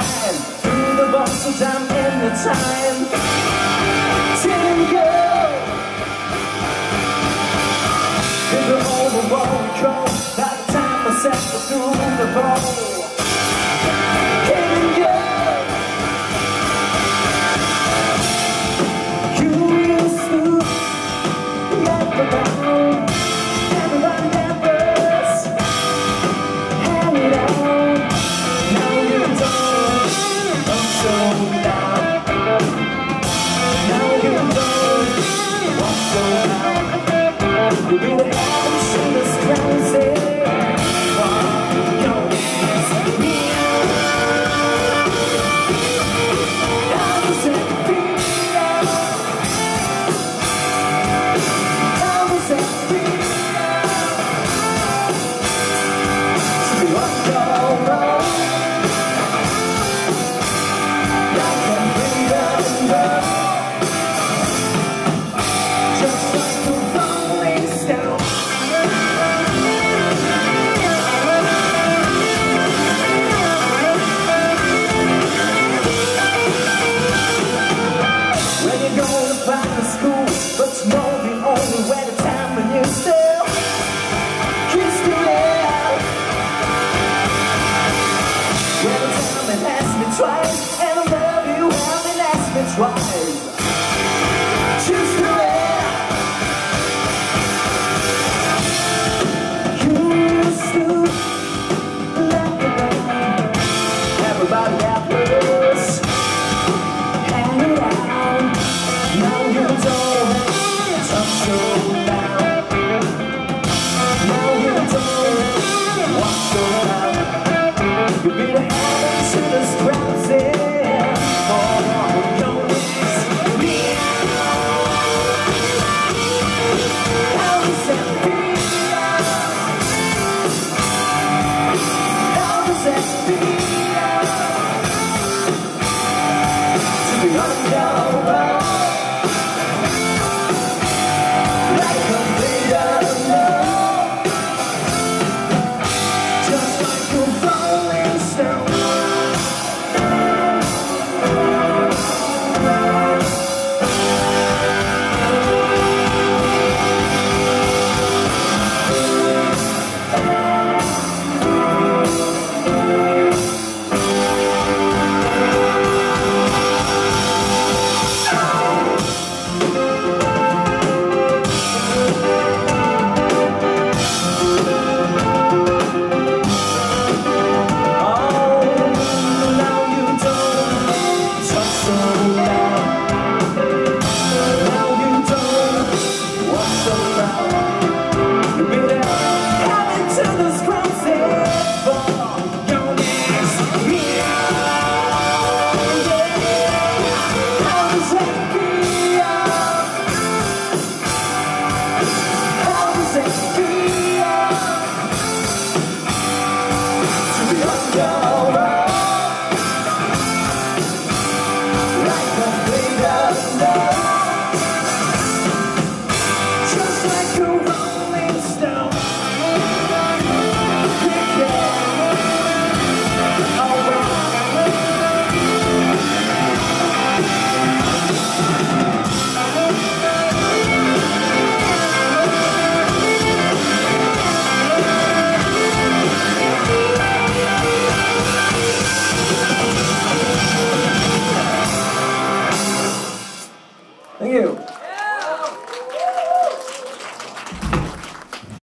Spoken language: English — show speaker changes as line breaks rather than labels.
flying through the bustle down in the time. Tingle. Through the wall we crawl. by the time I set through the ball. You do it. Down,